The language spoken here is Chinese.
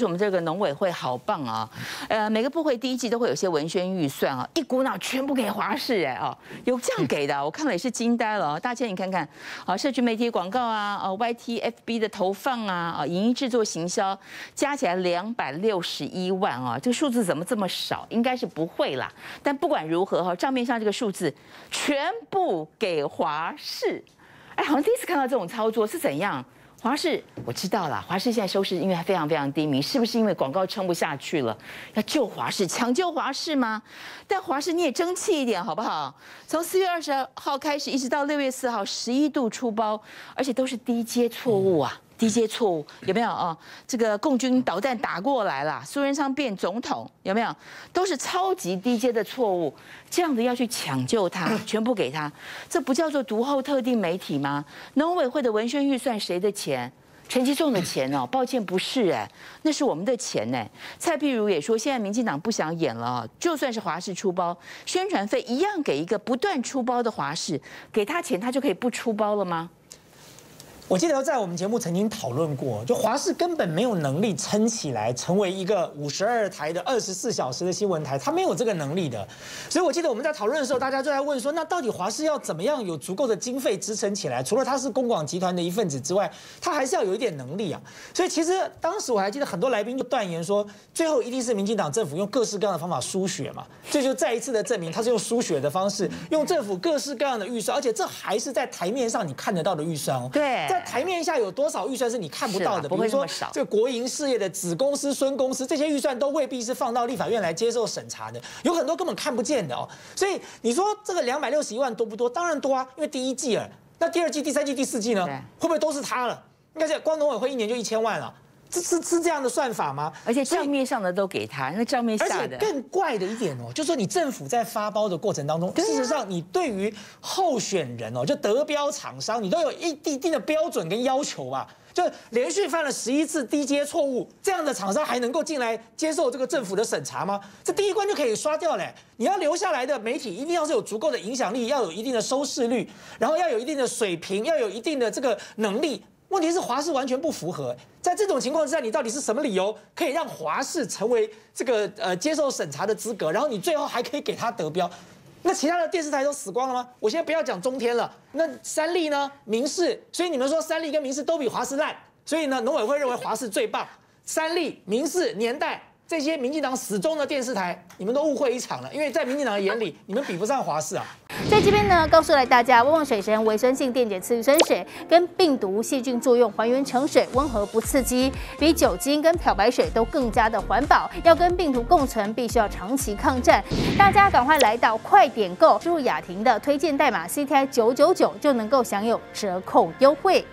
就是我们这个农委会好棒啊，呃，每个部会第一季都会有些文宣预算啊，一股脑全部给华视哎哦，有这样给的，我看了也是惊呆了啊！大家你看看啊，社区媒体广告啊，呃 YTFB 的投放啊，啊，影音制作行销加起来两百六十一万啊，这个数字怎么这么少？应该是不会啦。但不管如何哈，账面上这个数字全部给华视，哎，好像第一次看到这种操作是怎样？华视我知道了，华视现在收视因为非常非常低迷，是不是因为广告撑不下去了？要救华视，抢救华视吗？但华视你也争气一点好不好？从四月二十号开始，一直到六月四号，十一度出包，而且都是低阶错误啊。低阶错误有没有啊？这个共军导弹打过来了，苏贞昌变总统有没有？都是超级低阶的错误，这样子要去抢救他，全部给他，这不叫做独后特定媒体吗？农委会的文宣预算谁的钱？陈其仲的钱哦，抱歉不是哎，那是我们的钱呢。蔡碧如也说，现在民进党不想演了，就算是华视出包，宣传费一样给一个不断出包的华视，给他钱他就可以不出包了吗？我记得在我们节目曾经讨论过，就华视根本没有能力撑起来，成为一个五十二台的二十四小时的新闻台，它没有这个能力的。所以我记得我们在讨论的时候，大家就在问说，那到底华视要怎么样有足够的经费支撑起来？除了它是公广集团的一份子之外，它还是要有一点能力啊。所以其实当时我还记得很多来宾就断言说，最后一定是民进党政府用各式各样的方法输血嘛。这就再一次的证明，它是用输血的方式，用政府各式各样的预算，而且这还是在台面上你看得到的预算哦。对。台面下有多少预算是你看不到的？比如说这个国营事业的子公司、孙公司，这些预算都未必是放到立法院来接受审查的，有很多根本看不见的哦。所以你说这个两百六十一万多不多？当然多啊，因为第一季了。那第二季、第三季、第四季呢？会不会都是他了？应该是光农委会一年就一千万了。这是是这样的算法吗？而且账面上的都给他，那账面下的。而且更怪的一点哦，就是说你政府在发包的过程当中，事实上你对于候选人哦，就得标厂商，你都有一一定的标准跟要求吧？就连续犯了十一次低阶错误，这样的厂商还能够进来接受这个政府的审查吗？这第一关就可以刷掉嘞。你要留下来的媒体，一定要是有足够的影响力，要有一定的收视率，然后要有一定的水平，要有一定的这个能力。问题是华氏完全不符合，在这种情况之下，你到底是什么理由可以让华氏成为这个呃接受审查的资格？然后你最后还可以给他得标？那其他的电视台都死光了吗？我现在不要讲中天了，那三立呢？民视，所以你们说三立跟民视都比华视烂，所以呢，农委会认为华视最棒，三立、民视、年代。这些民进党死忠的电视台，你们都误会一场了，因为在民进党的眼里，你们比不上华视啊。在这边呢，告诉了大家，旺旺水神维生性电解次氯酸水跟病毒细菌作用还原成水，温和不刺激，比酒精跟漂白水都更加的环保。要跟病毒共存，必须要长期抗战。大家赶快来到快点购，输入雅婷的推荐代码 C T I 九九九，就能够享有折扣优惠。